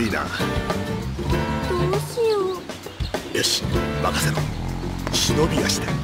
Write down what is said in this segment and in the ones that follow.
いな。どうしよう。よし任せろ。忍び足で。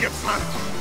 idiot's left!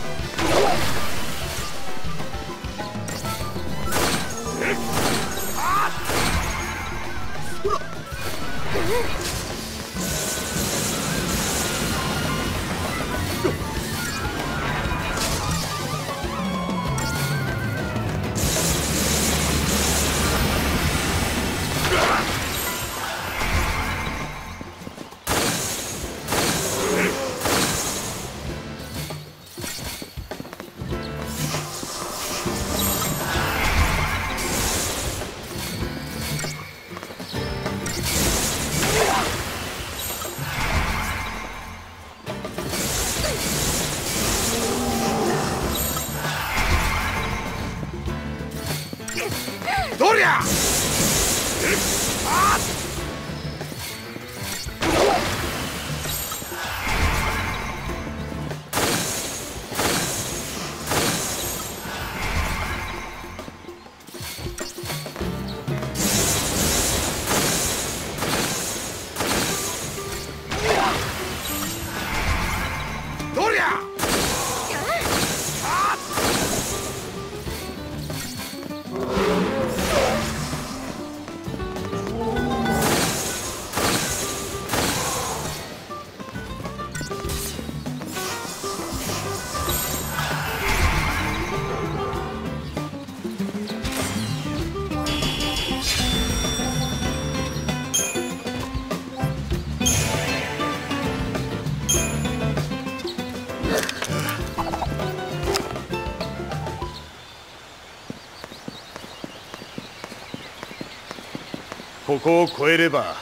ここを越えれば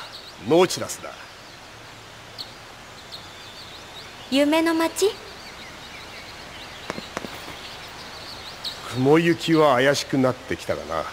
ノーチラスだ。夢の街？雲行きは怪しくなってきたがな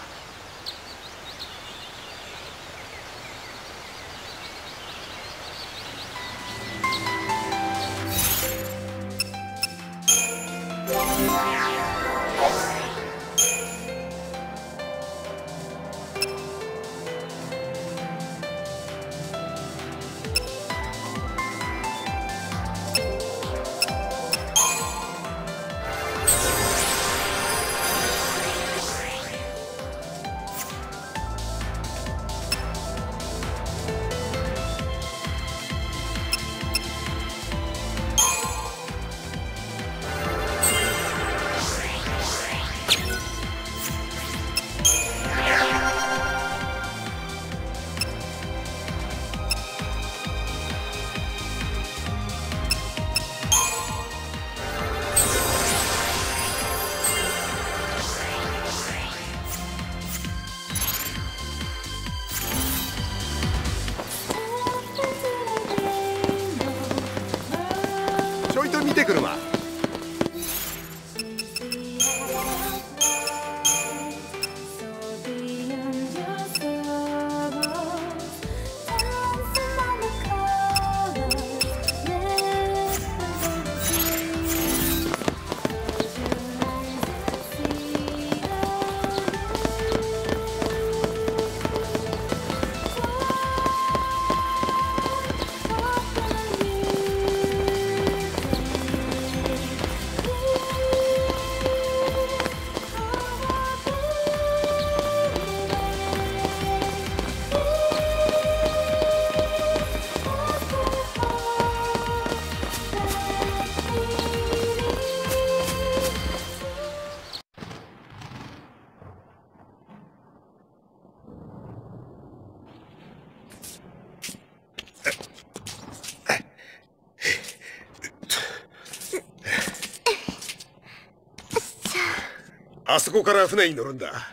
あそこから船に乗るんだ。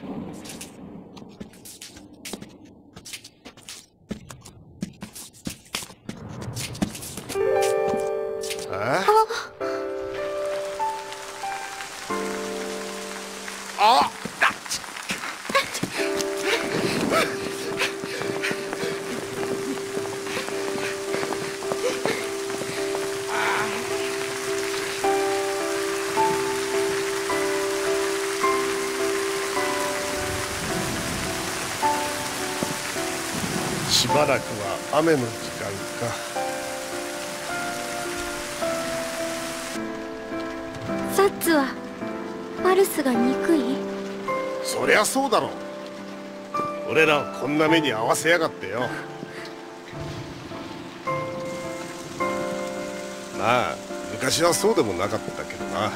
雨の時間か。サッツはパルスが憎い？そりゃそうだろ俺らをこんな目に遭わせやがってよ。まあ昔はそうでもなかったけどな。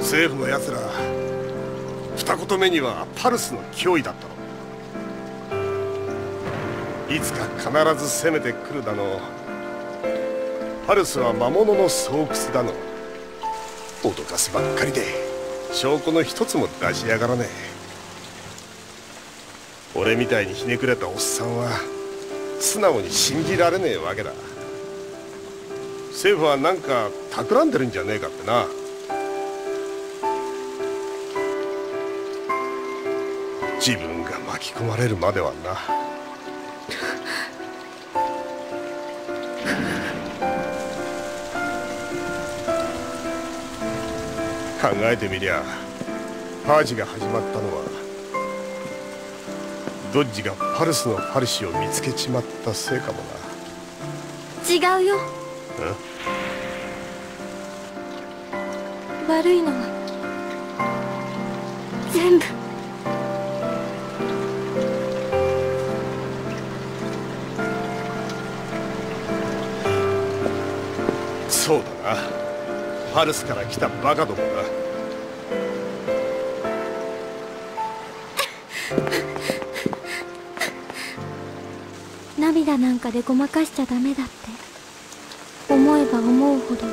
政府のやつら二言目にはパルスの脅威だったろいつか必ず攻めてくるだのパルスは魔物の巣窟だの脅かすばっかりで証拠の一つも出しやがらねえ。俺みたいにひねくれたおっさんは素直に信じられねえわけだ。政府はなんか企んでるんじゃねえかってな。自分が巻き込まれるまではな。えてみりゃパージが始まったのはドッジがパルスのパルシを見つけちまったせいかもな。違うよ。悪いのは全部。そうだな。パルスから来たバカどもだ涙なんかでごまかしちゃダメだって思えば思うほど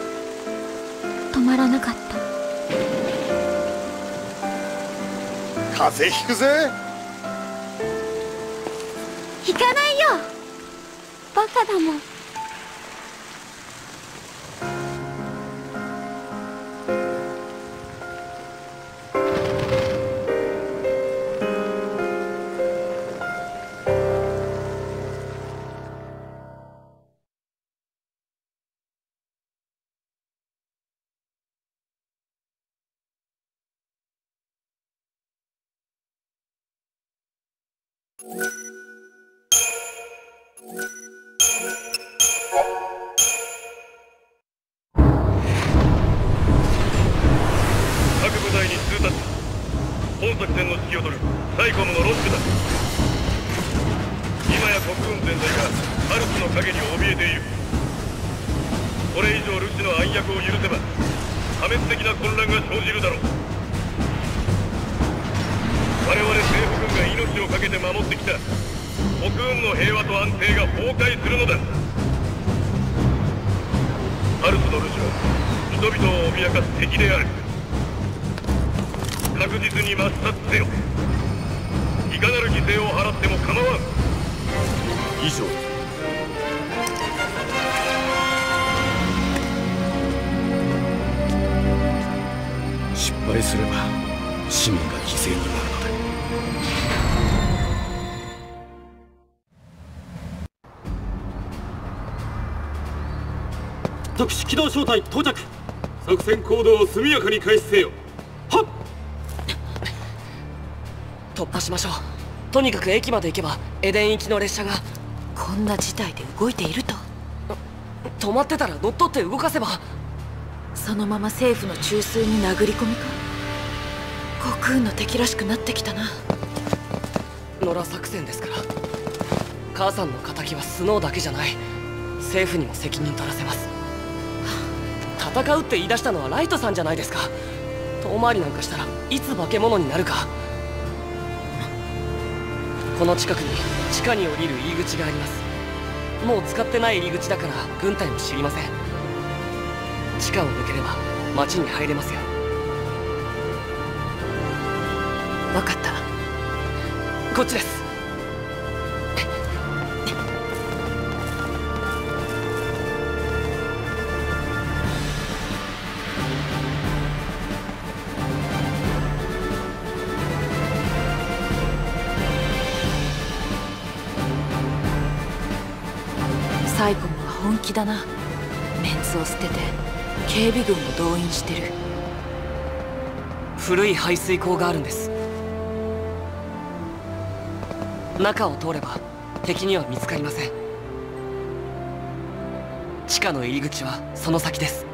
止まらなかった。風邪ひくぜ。引かないよ。バカだもんルシの暗躍を許せば破滅的な混乱が生じるだろう。我々政府軍が命を懸けて守ってきた国軍の平和と安定が崩壊するのだ。アルスのルシは人々を脅かす敵である。確実に抹殺せよ。いかなる犠牲を払っても構わん。以上。機動小隊到着。作戦行動を速やかに開始せよ。はっ！突破しましょう。とにかく駅まで行けばエデン行きの列車が。こんな事態で動いていると。止まってたら乗っ取って動かせばそのまま政府の中枢に殴り込みか？国空の敵らしくなってきたな。野良作戦ですから。母さんの敵はスノーだけじゃない。政府にも責任取らせます。戦うって言い出したのはライトさんじゃないですか。遠回りなんかしたらいつ化け物になるか。この近くに地下に降りる入り口があります。もう使ってない入り口だから軍隊も知りません。地下を抜ければ町に入れますよ。分かった。こっちです。気だな。メンツを捨てて。警備軍を動員してる。古い排水溝があるんです。中を通れば敵には見つかりません。地下の入り口はその先です。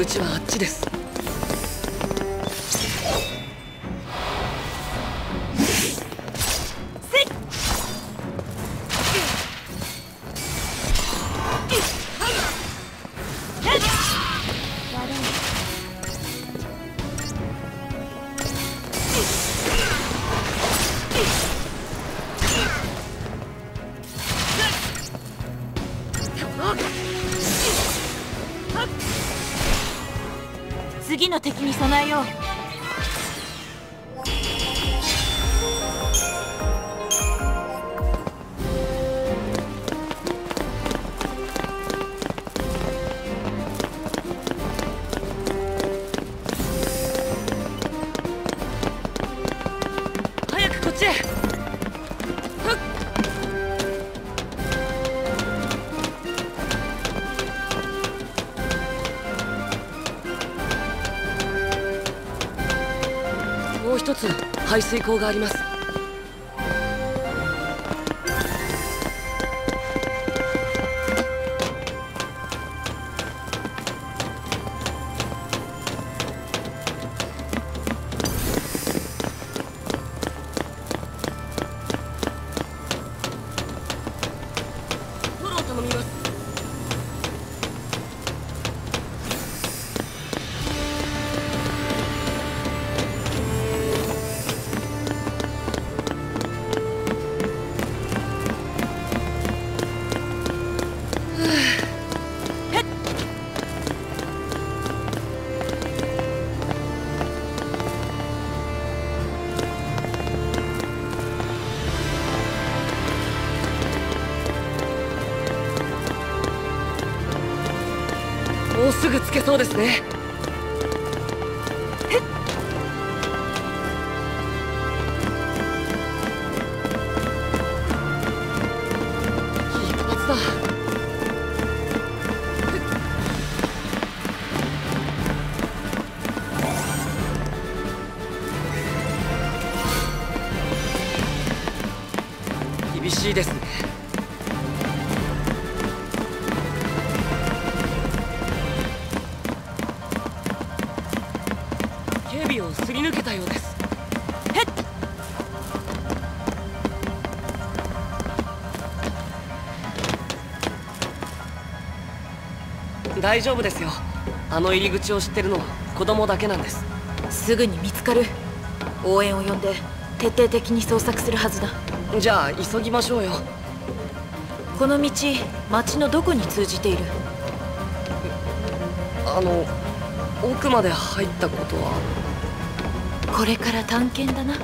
入り口はあっちです。次排水口があります。大丈夫ですよ。あの入り口を知ってるのは子供だけなんです。すぐに見つかる。応援を呼んで徹底的に捜索するはずだ。じゃあ急ぎましょうよ。この道町のどこに通じている？あの奥まで入ったことは？これから探検だな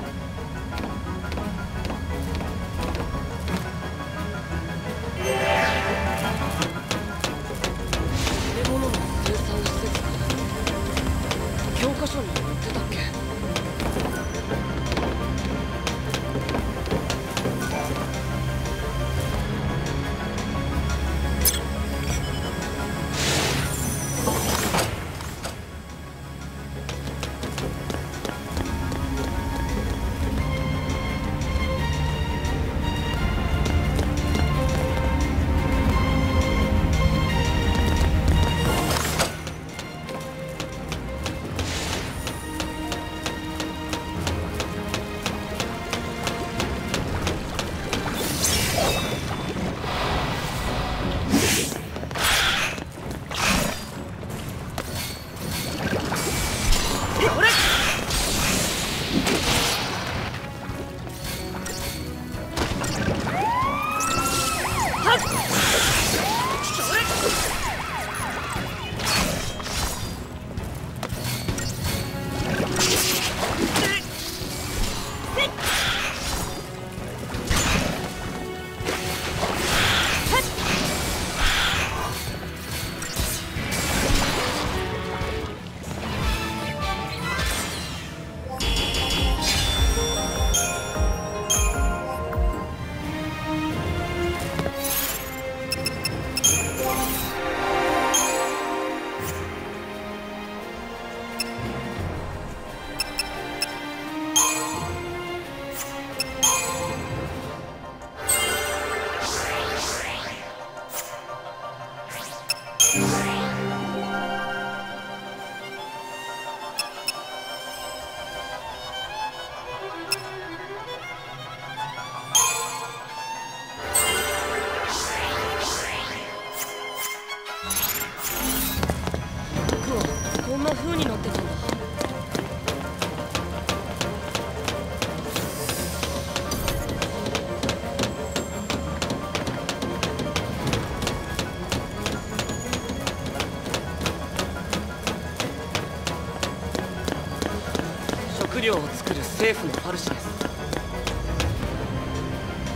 政府のファルシです。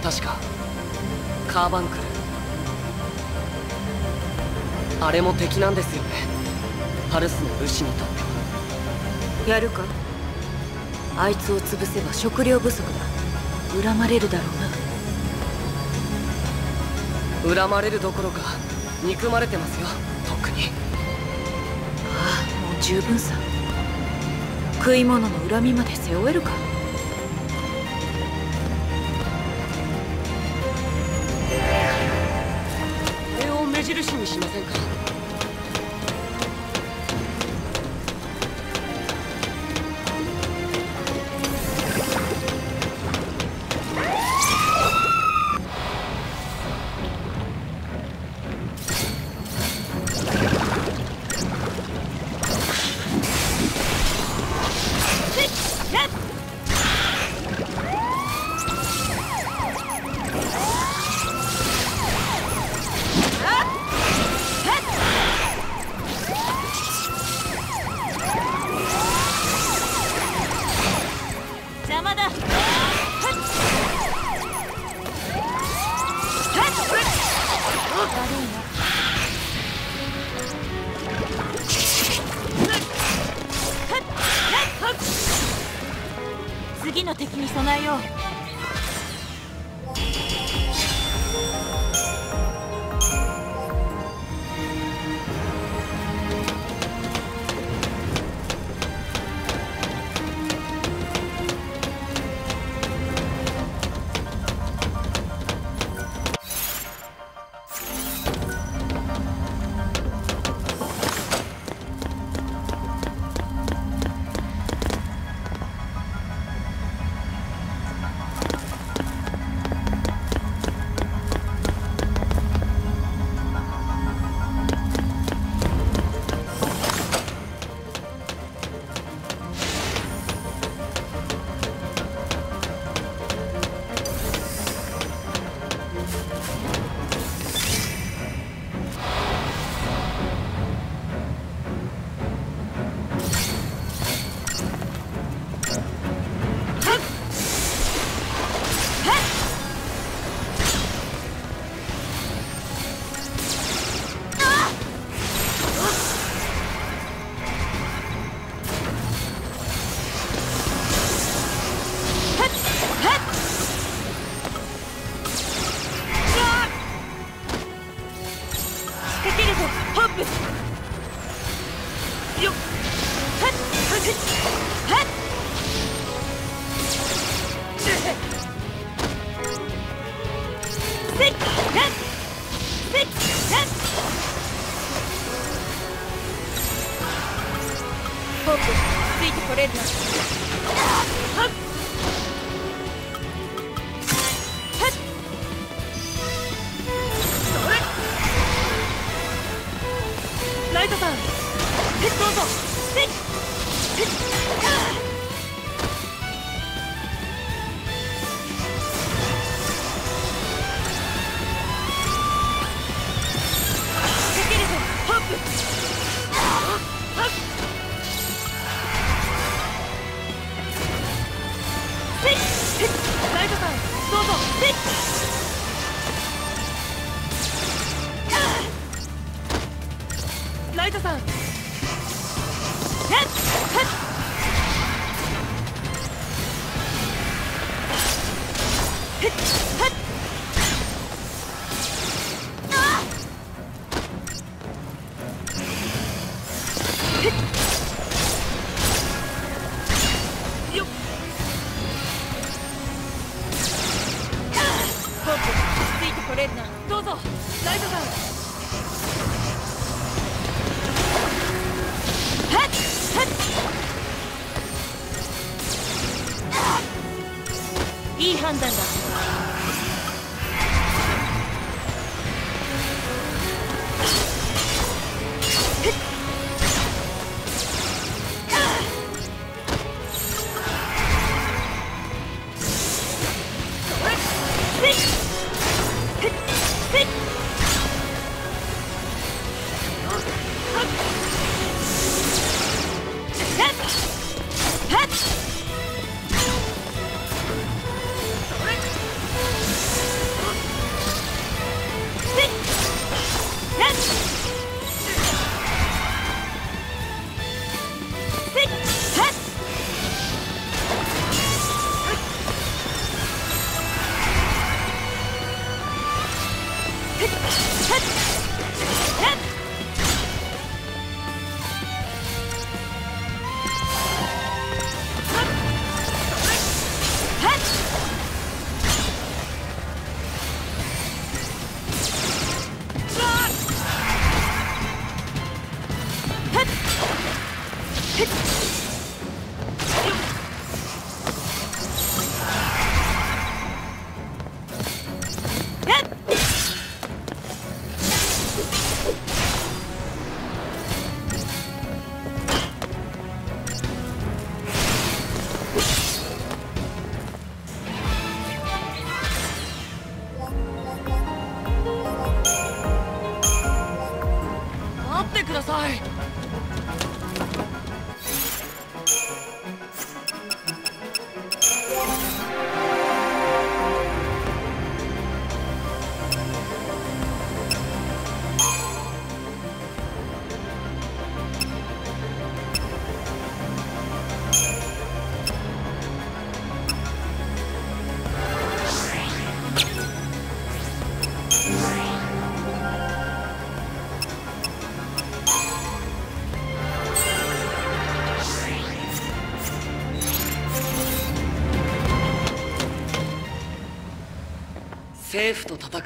確かカーバンク。ルあれも敵なんですよね。パルスの武士にとっては。やるか？あいつを潰せば食料不足だ恨まれるだろうな。恨まれるどころか憎まれてますよ。とっくに。ああもう十分さ食い物の恨みまで背負えるか？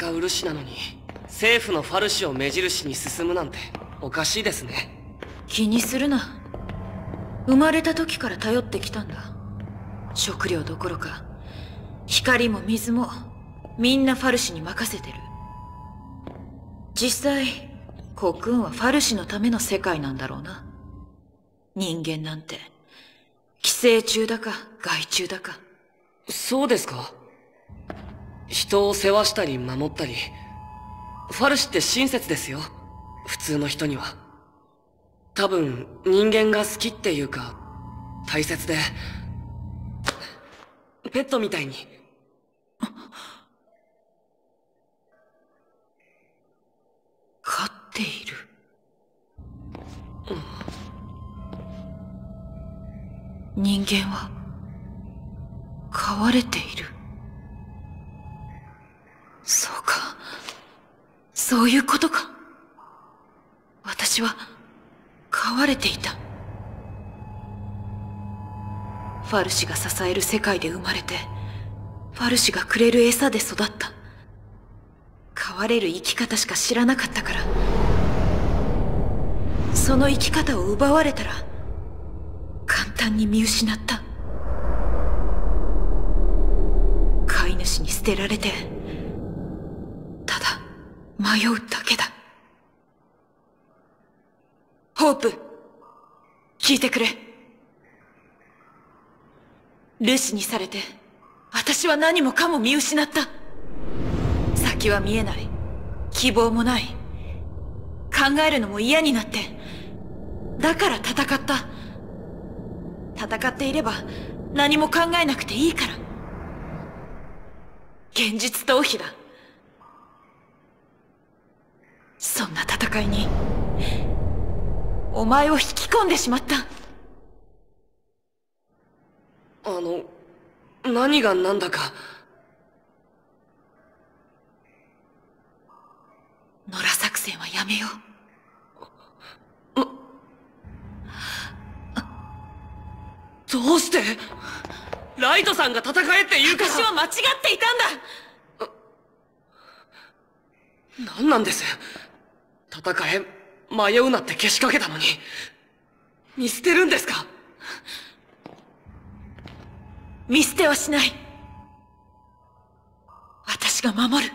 府と戦うルシなのに政府のファルシを目印に進むなんておかしいですね。気にするな。生まれた時から頼ってきたんだ。食料どころか。光も水もみんなファルシに任せてる。実際コクーンはファルシのための世界なんだろうな。人間なんて。寄生虫だか害虫だか。そうですか？人を世話したり守ったりファルシって親切ですよ。普通の人には。多分人間が好きっていうか大切でペットみたいに。飼っている？人間は飼われている？そういうことか。私は飼われていた。ファルシが支える世界で生まれてファルシがくれる餌で育った。飼われる生き方しか知らなかったから。その生き方を奪われたら簡単に見失った。飼い主に捨てられて迷うだけだ。ホープ聞いてくれ。ルシにされて私は何もかも見失った。先は見えない。希望もない。考えるのも嫌になって。だから戦った。戦っていれば何も考えなくていいから。現実逃避だ。そんな戦いにお前を引き込んでしまった。あの何が何だか。野良作戦はやめよどうして？ライトさんが戦えって言うから。私は間違っていたんだ。何なんです？戦え迷うなってけしかけたのに。見捨てるんですか？見捨てはしない。私が守る。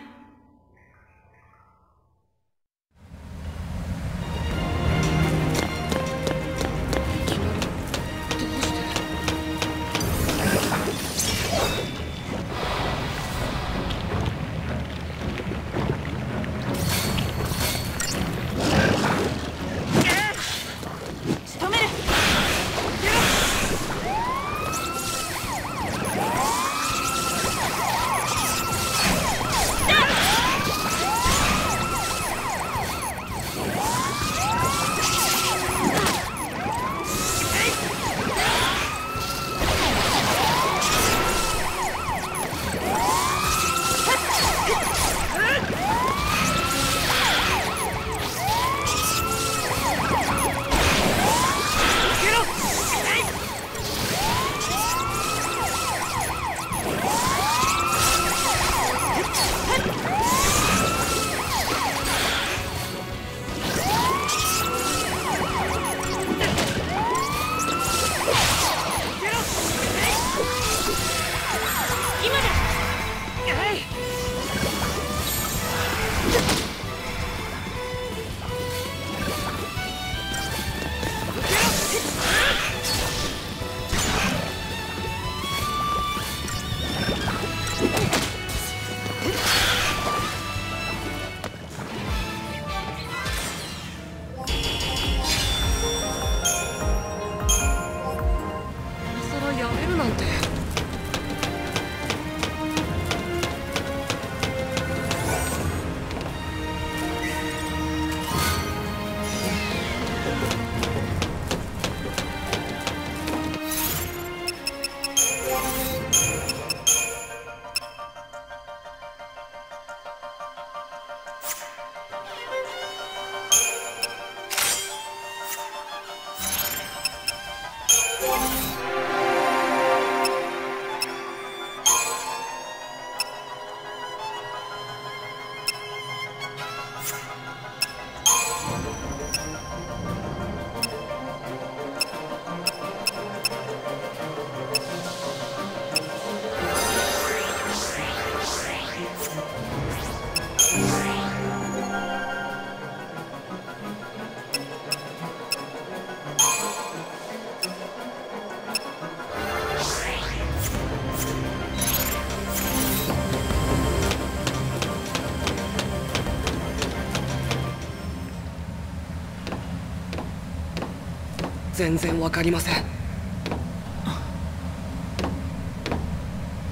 全然わかりません。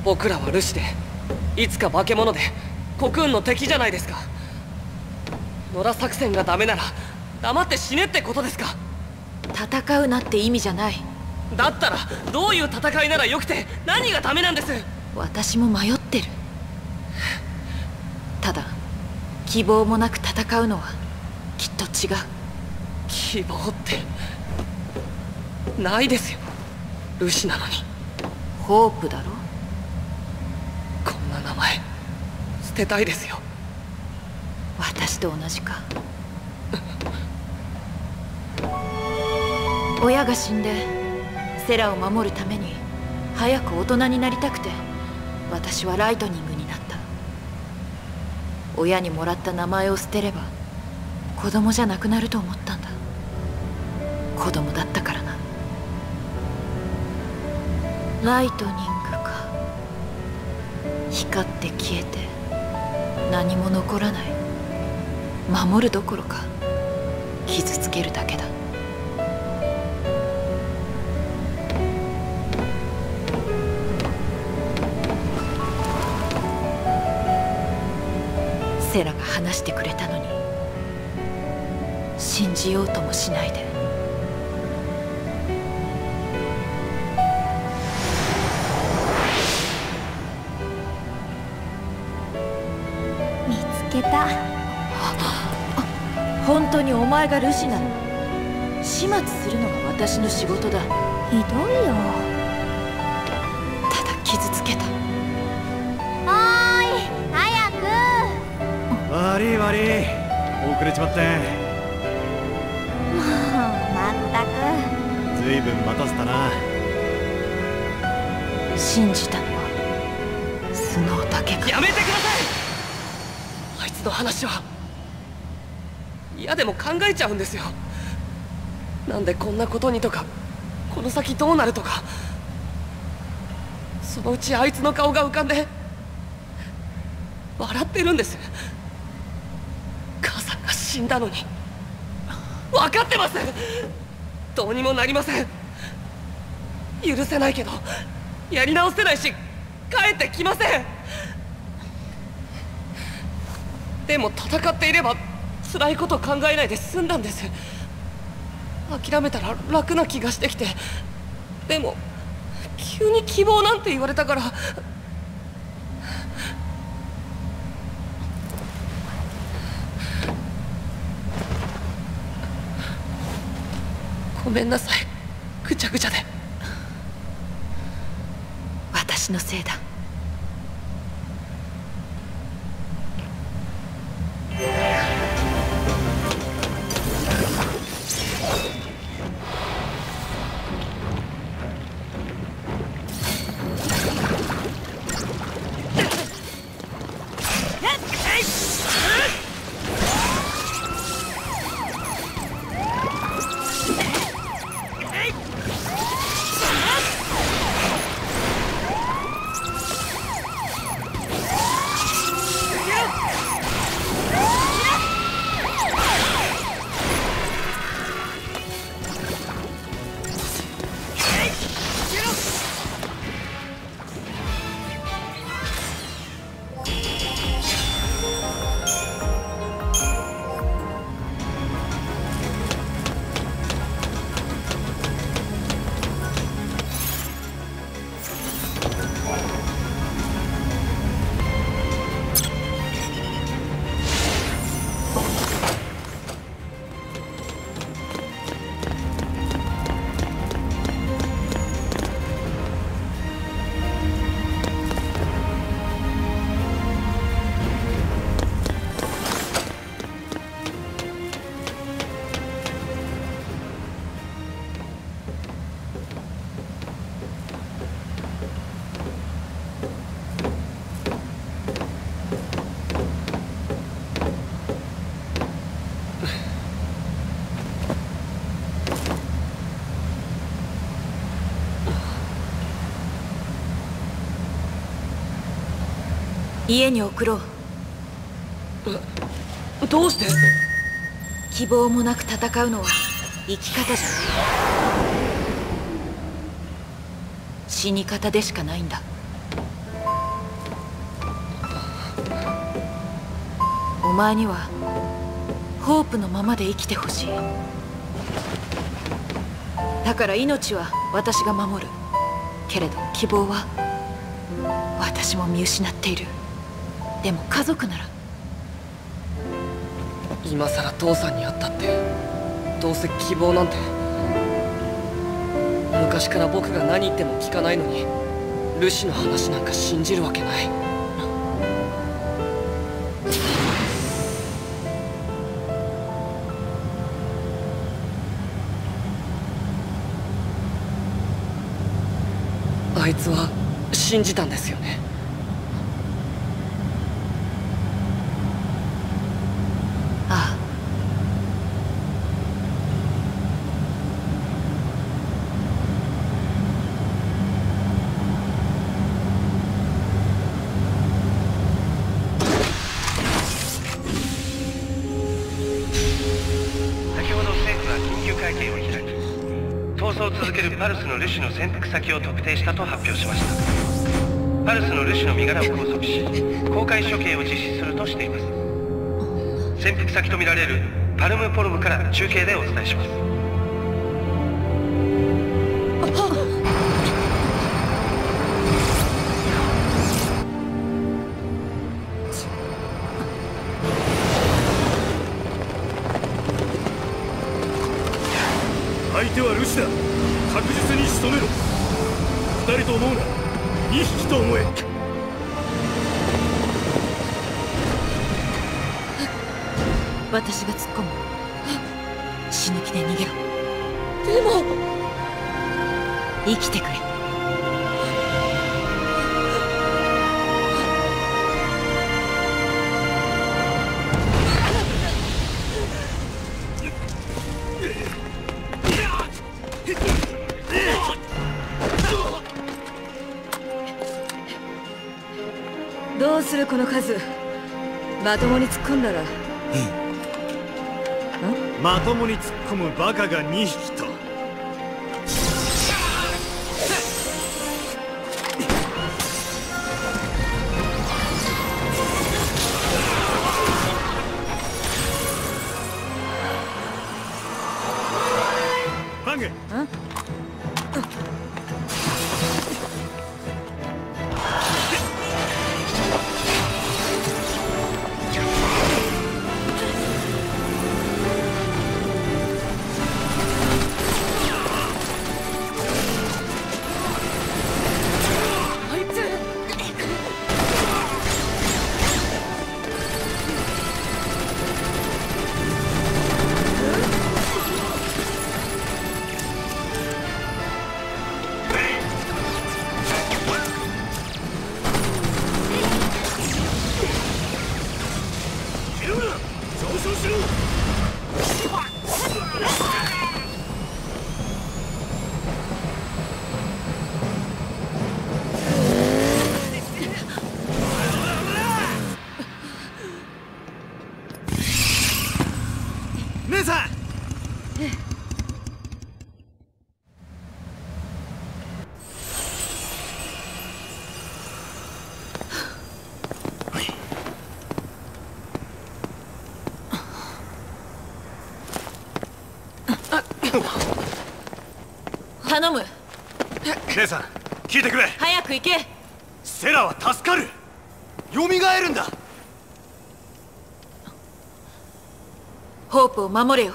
僕らはルシでいつか化け物でコクーンの敵じゃないですか。野良作戦がダメなら黙って死ねってことですか。戦うなって意味じゃない。だったらどういう戦いならよくて何がダメなんです。私も迷ってる。ただ希望もなく戦うのはきっと違う。希望ってないですよ。ルシなのに。ホープだろ？こんな名前。捨てたいですよ。私と同じか。親が死んでセラを守るために早く大人になりたくて私はライトニングになった。親にもらった名前を捨てれば子供じゃなくなると思ったライトニングか。光って消えて何も残らない。守るどころか傷つけるだけだ。セラが話してくれたのに信じようともしないで。つけた。本当にお前がルシなの始末するのが私の仕事だ。ひどいよ。ただ傷つけた。おーい早く。悪い悪い。遅れちまって。もうまったく。ずいぶん待たせたな。信じたのはスノーだけか。やめてくださいつの話は。嫌でも考えちゃうんですよ。なんでこんなことにとかこの先どうなるとか。そのうちあいつの顔が浮かんで笑ってるんです。母さんが死んだのに。分かってます。どうにもなりません。許せないけどやり直せないし帰ってきません。でも戦っていれば辛いこと考えないで済んだんです。諦めたら楽な気がしてきて。でも急に希望なんて言われたから。ごめんなさい。ぐちゃぐちゃで。私のせいだ。家に送ろう。どうして？希望もなく戦うのは生き方じゃ。ない死に方でしかないんだ。お前にはホープのままで生きてほしい。だから命は私が守る。けれど希望は私も見失っているでも家族なら。今さら父さんに会ったってどうせ希望なんて。昔から僕が何言っても聞かないのにルシの話なんか信じるわけない。あいつは信じたんですよね。先を特定したと発表しました。パルスのルシの身柄を拘束し公開処刑を実施するとしています。潜伏先とみられるパルムポルムから中継でお伝えします。生きてくれ。どうするこの数？まともに突っ込んだら。まともに突っ込むバカが2匹頼む。姉さん聞いてくれ。早く行け。セラは助かる。蘇るんだ。ホープを守れよ。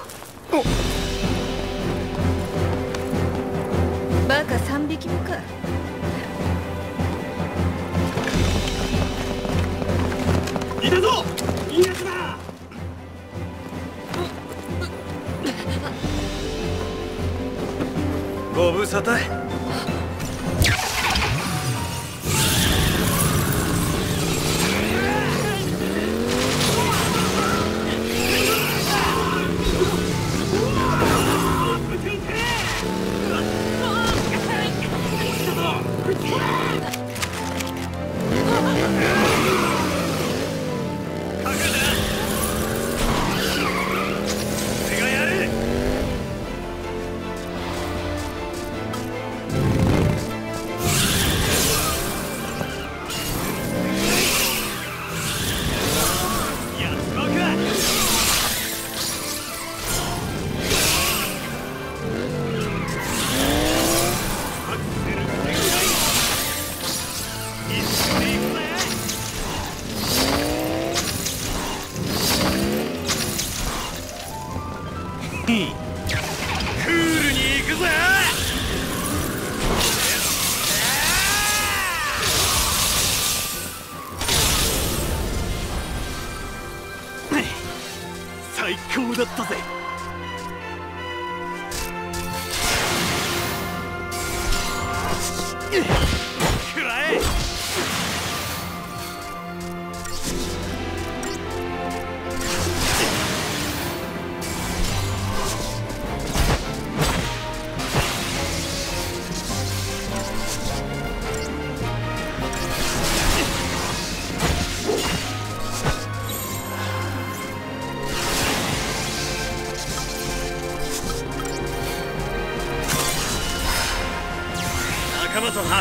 バカ3匹目か。いたぞ沙汰。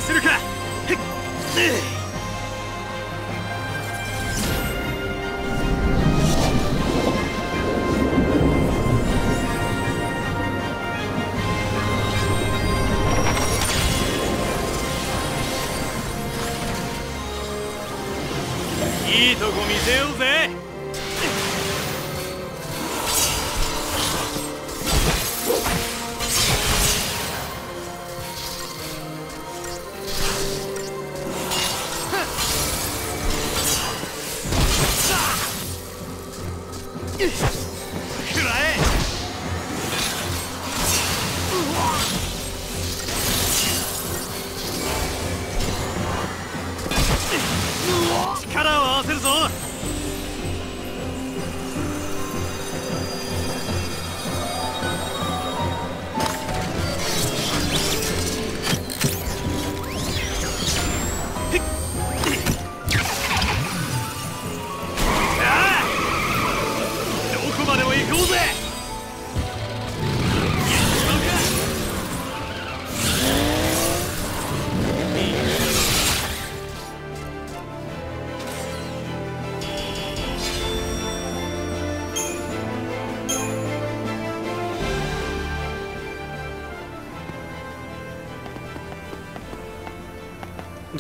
走る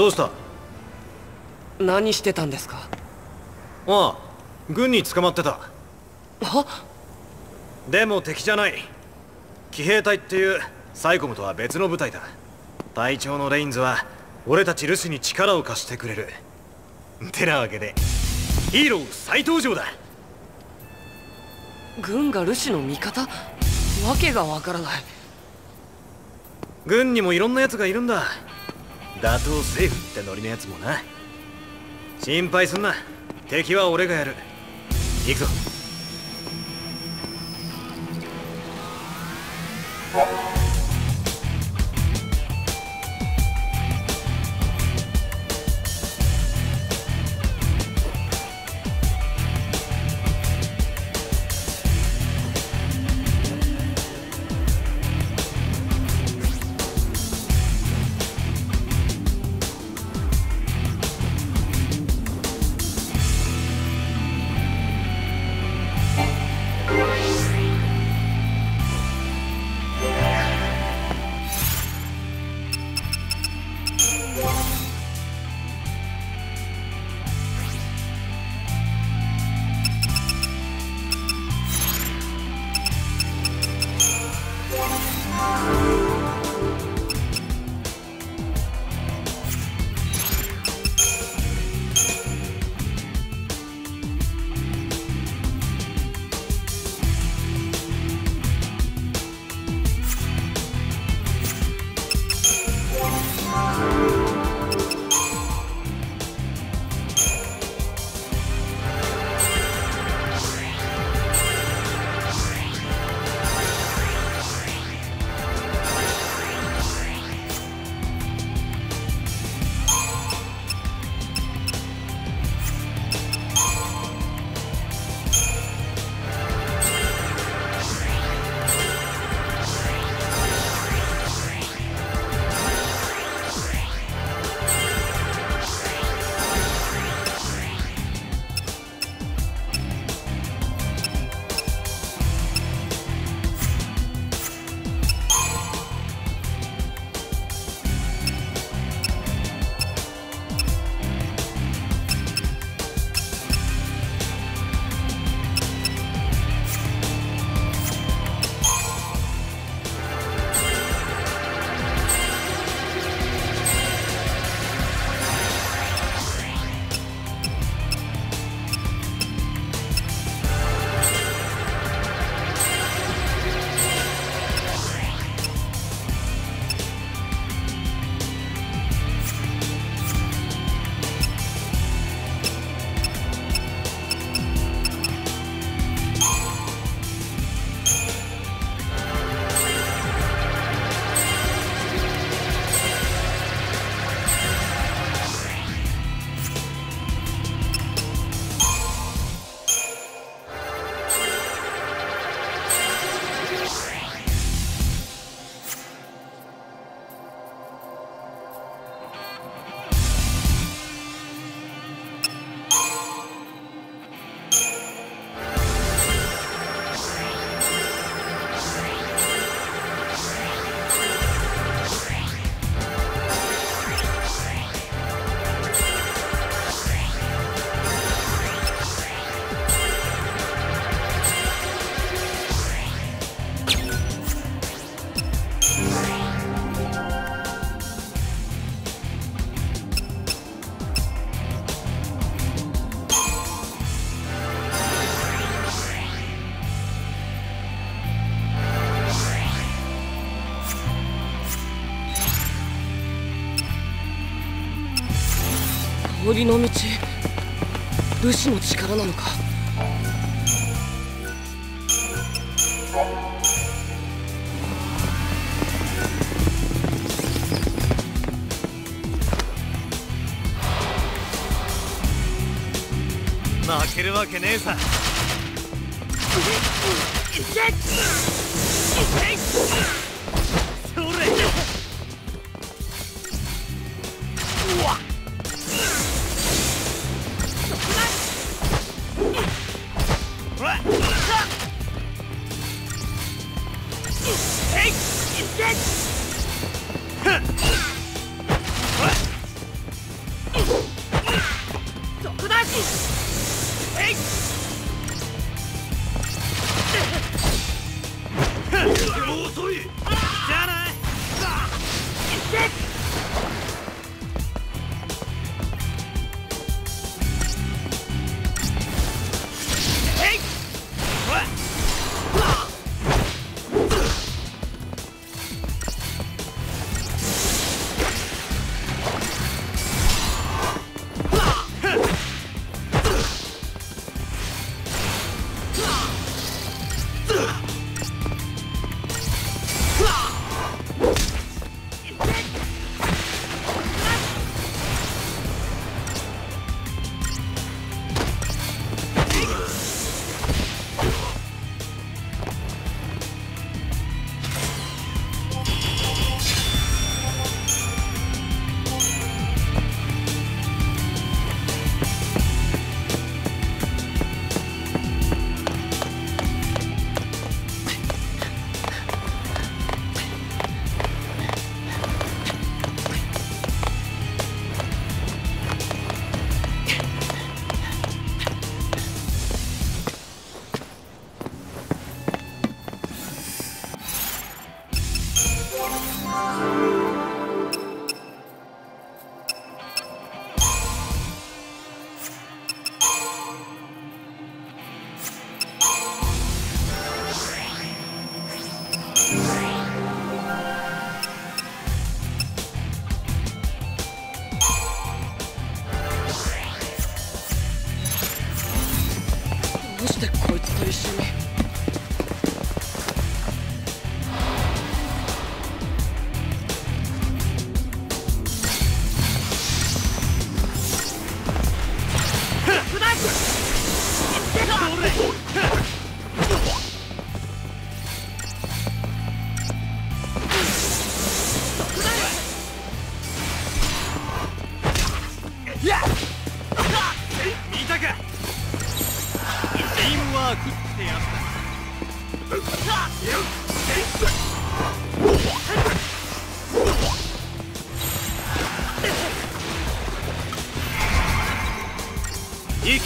どうした？何してたんですか？ああ軍に捕まってた。は？でも敵じゃない。騎兵隊っていうサイコムとは別の部隊だ。隊長のレインズは俺たちルシに力を貸してくれる。てなわけでヒーロー再登場だ。軍がルシの味方？わけがわからない。軍にもいろんな奴がいるんだ打倒政府ってノリのやつもな。心配すんな。敵は俺がやる。行くぞ。氷の道武士の力なのか？負けるわけねえさ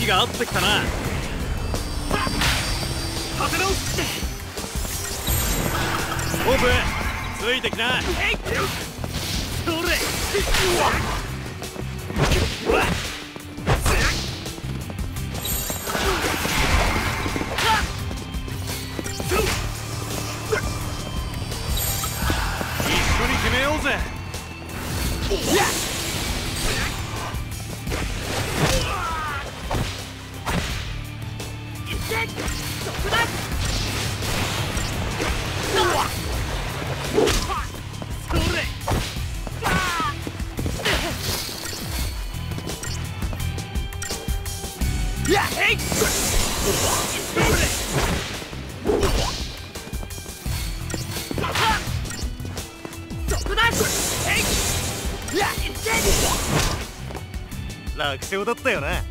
が合ってきたな。立て直すオープン。ついてきな。楽勝だったよな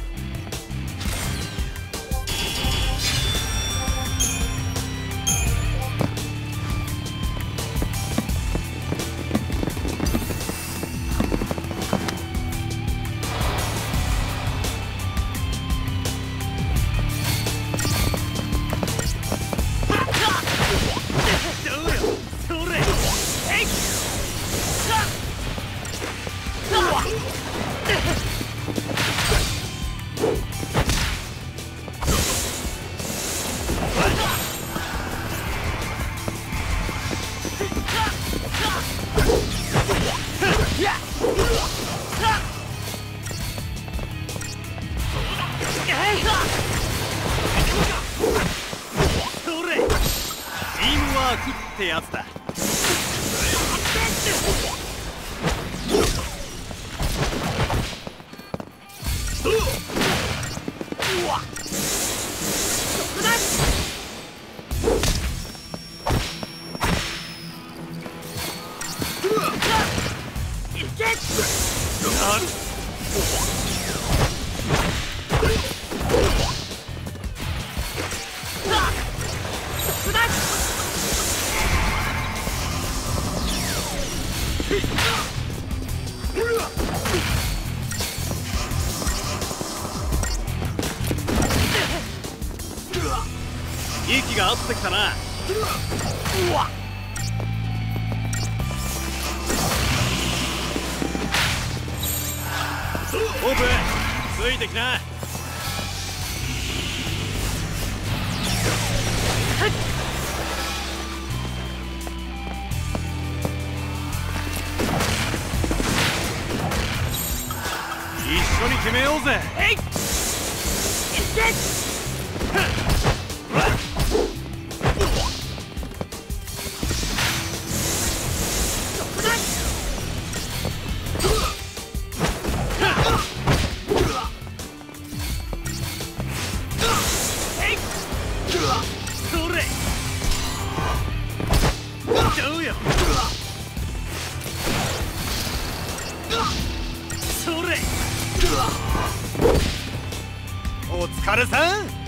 お疲れさん。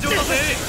上常だぜ。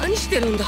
何してるんだ？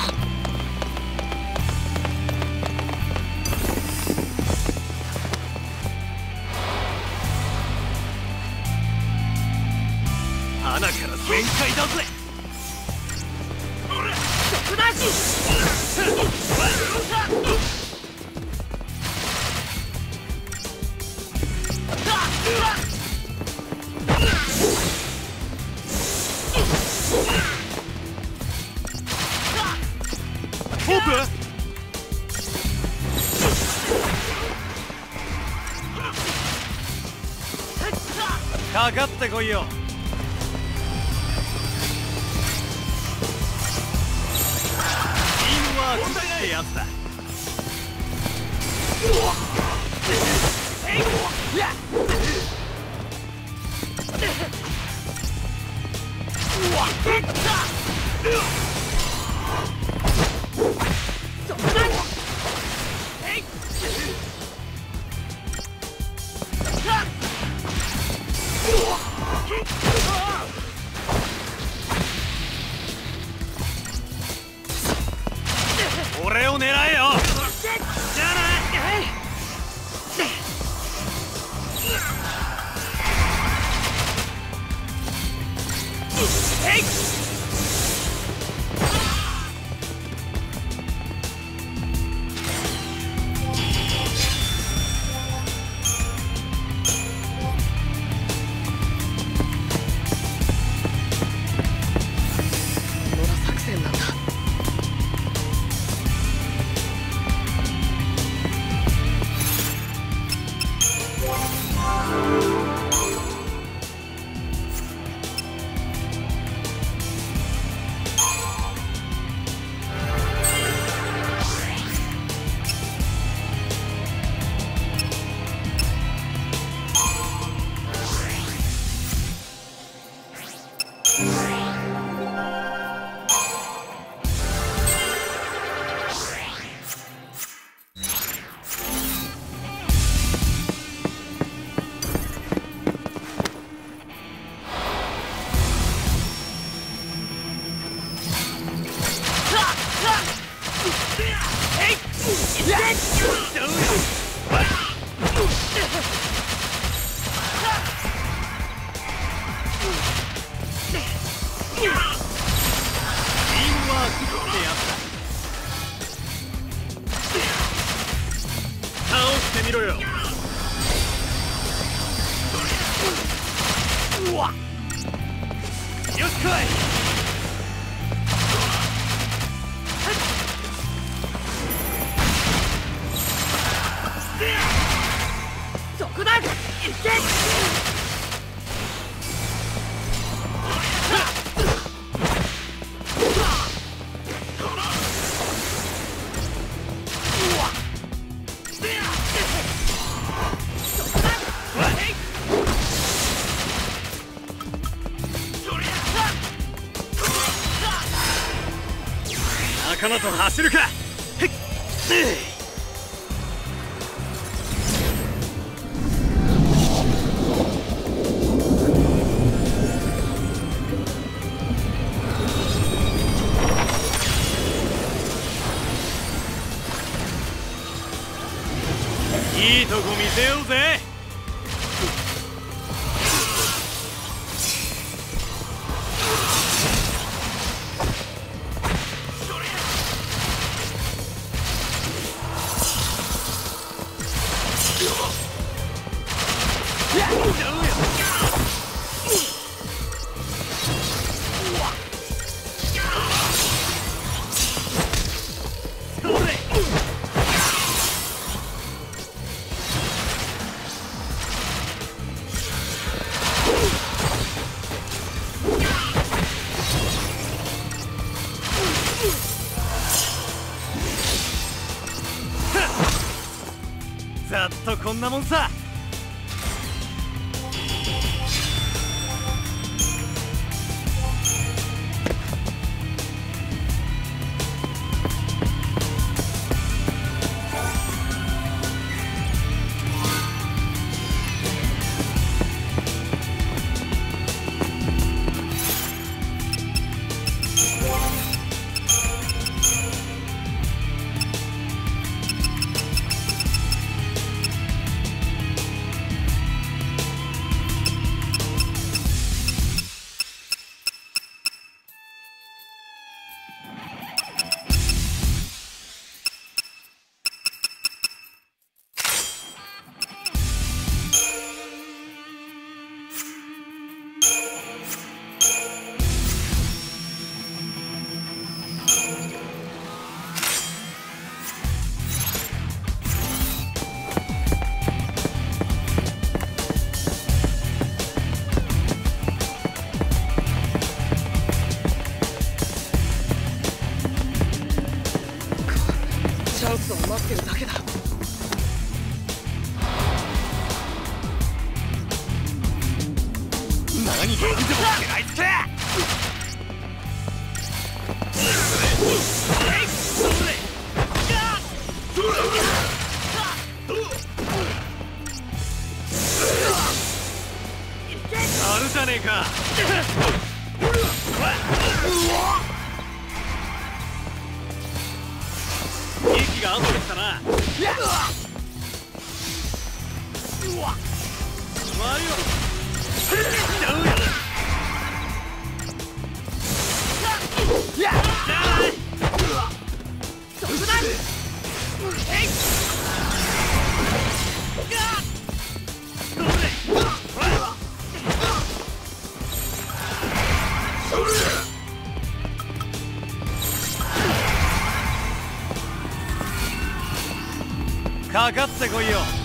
と走るか。さかかってこいよ。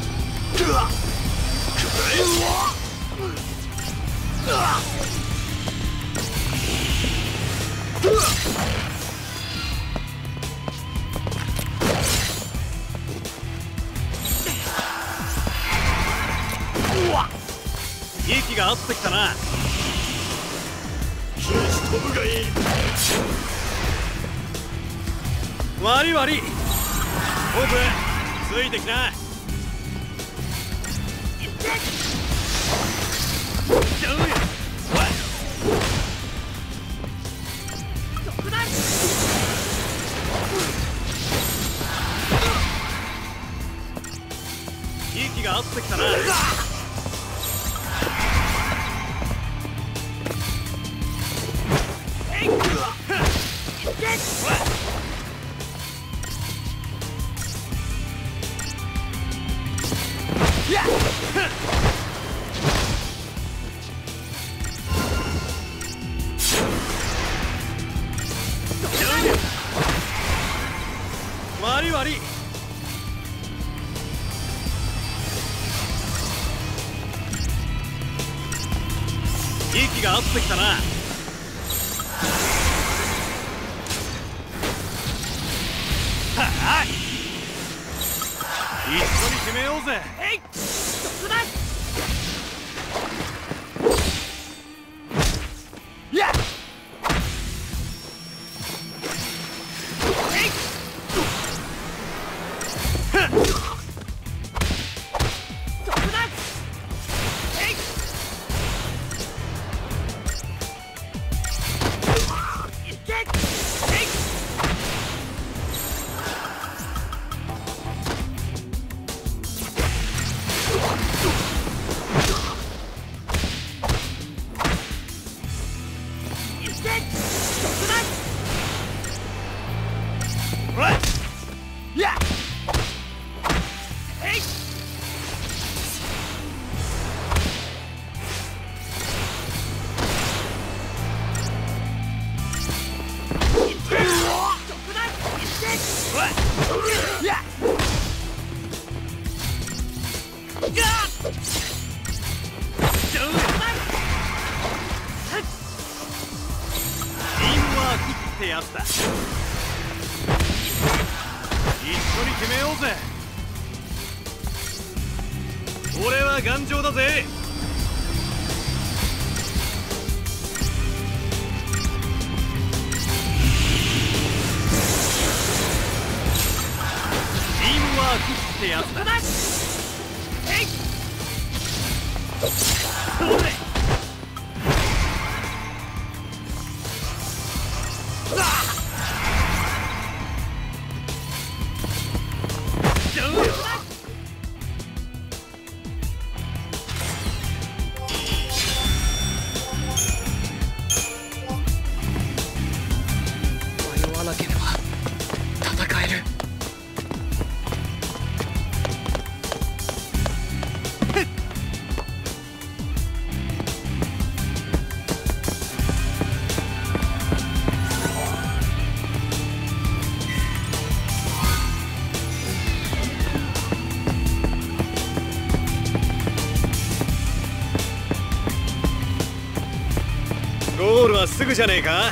はすぐじゃねえか？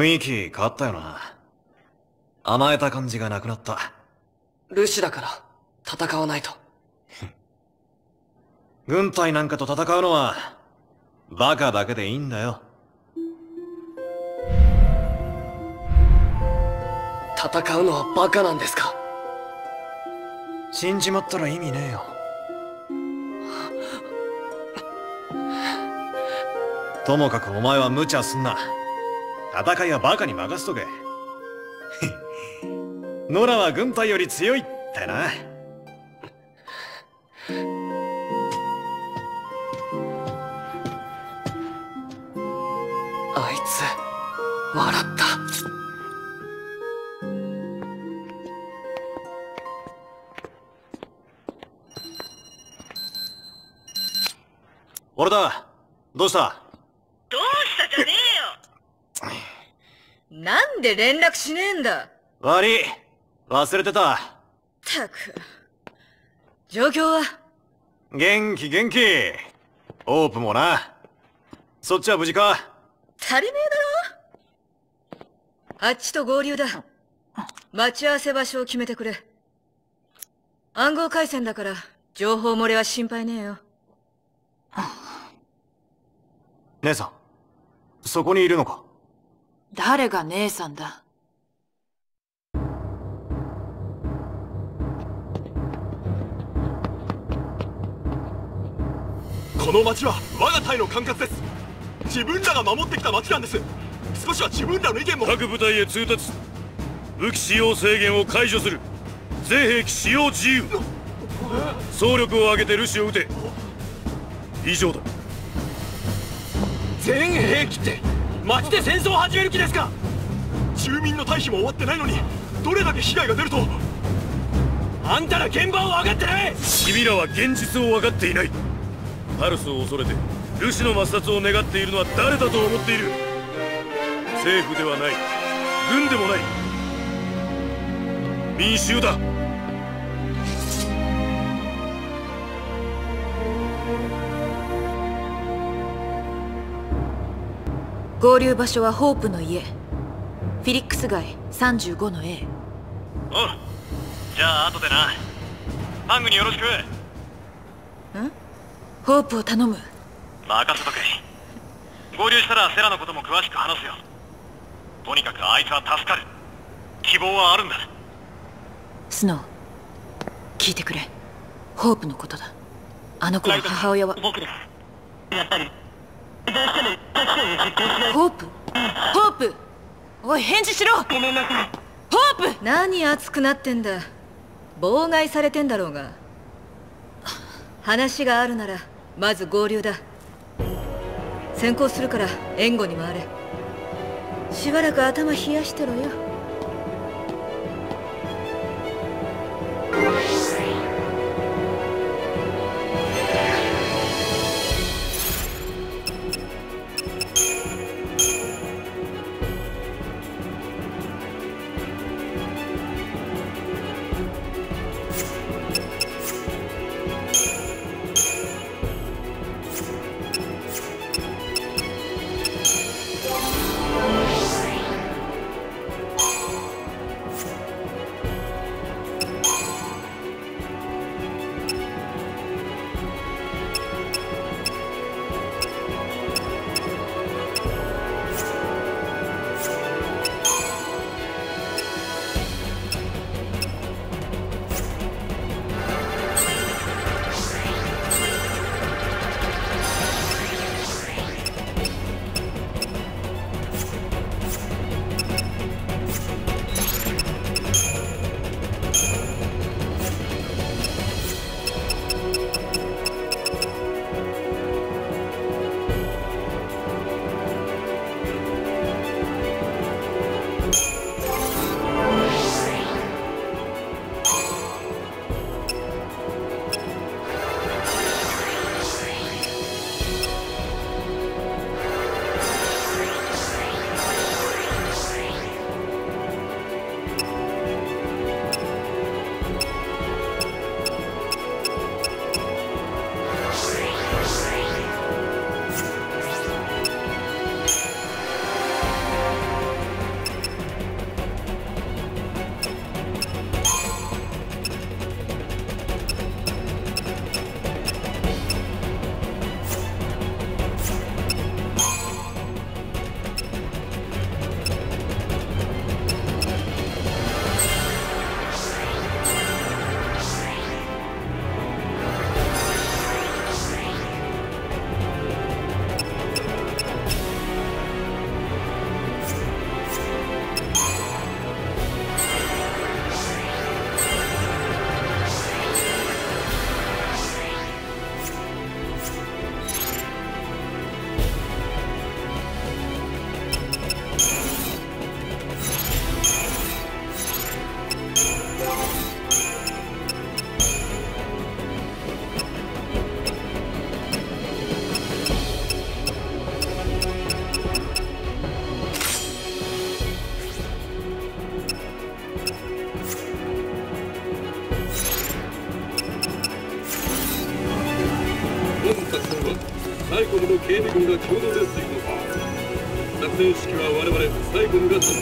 雰囲気変わったよな。甘えた感じがなくなった。ルシだから戦わないと。軍隊なんかと戦うのはバカだけでいいんだよ。戦うのはバカなんですか？死んじまったら意味ねえよ。ともかくお前は無茶すんな戦いはバカに任せとけ。ノラは軍隊より強いってな。あいつ笑った。俺だ。どうした？どうしたじゃねえよなんで連絡しねえんだ？悪い。忘れてた。ったく。状況は？元気元気。オープもな。そっちは無事か？足りねえだろ？あっちと合流だ。待ち合わせ場所を決めてくれ。暗号回線だから情報漏れは心配ねえよ。姉さんそこにいるのか？誰が姉さんだ？この町は我が隊の管轄です。自分らが守ってきた町なんです。少しは自分らの意見も。各部隊へ通達。武器使用制限を解除する。全兵器使用自由。総力を挙げてルシを撃て。以上だ。全兵器って町で戦争を始める気ですか？住民の退避も終わってないのにどれだけ被害が出ると？あんたら現場を分かってない！君らは現実を分かっていない。パルスを恐れてルシの抹殺を願っているのは誰だと思っている？政府ではない。軍でもない。民衆だ。合流場所はホープの家。フィリックス街35の A おうじゃあ後でな。パングによろしく。ん？ホープを頼む。任せとけ。合流したらセラのことも詳しく話すよ。とにかくあいつは助かる。希望はあるんだ。スノー聞いてくれ。ホープのことだ。あの子の母親は。僕です。やっぱりホープ。ホープ。おい返事しろ。ごめんなさいホープ。何熱くなってんだ。妨害されてんだろうが。話があるならまず合流だ。先行するから援護に回れ。しばらく頭冷やしてろよ。コムの警備軍が共同で遂行作戦指揮は我々サイコムが担当